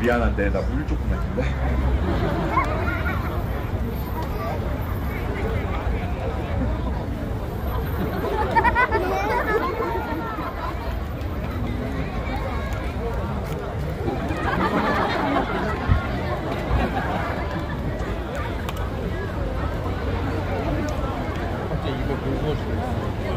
미안한데 나물 줄래? 갑자기 이거 긁어주고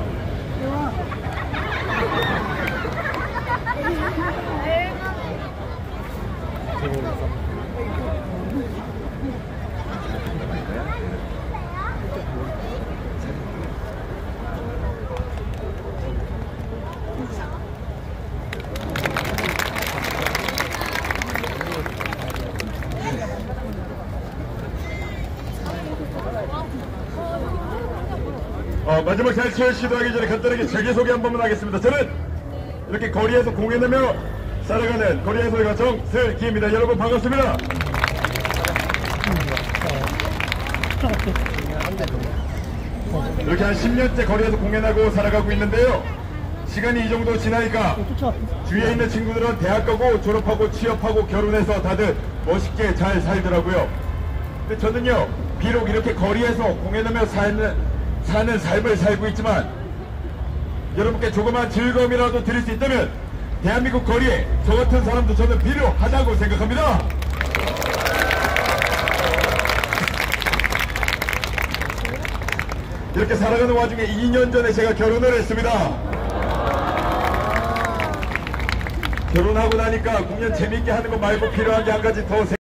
어, 마지막 탈출 시도하기 전에 간단하게 자기소개 한 번만 하겠습니다. 저는 이렇게 거리에서 공연하며 살아가는 거리에서의 가정 슬기입니다. 여러분 반갑습니다. 이렇게 한 10년째 거리에서 공연하고 살아가고 있는데요. 시간이 이 정도 지나니까 주위에 있는 친구들은 대학 가고 졸업하고 취업하고 결혼해서 다들 멋있게 잘 살더라고요. 근데 저는요, 비록 이렇게 거리에서 공연하며 사는, 사는 삶을 살고 있지만, 여러분께 조그만 즐거움이라도 드릴 수 있다면, 대한민국 거리에 저 같은 사람도 저는 필요하다고 생각합니다. 이렇게 살아가는 와중에 2년 전에 제가 결혼을 했습니다. 결혼하고 나니까 공연 재밌게 하는 거 말고 필요한 게 한 가지 더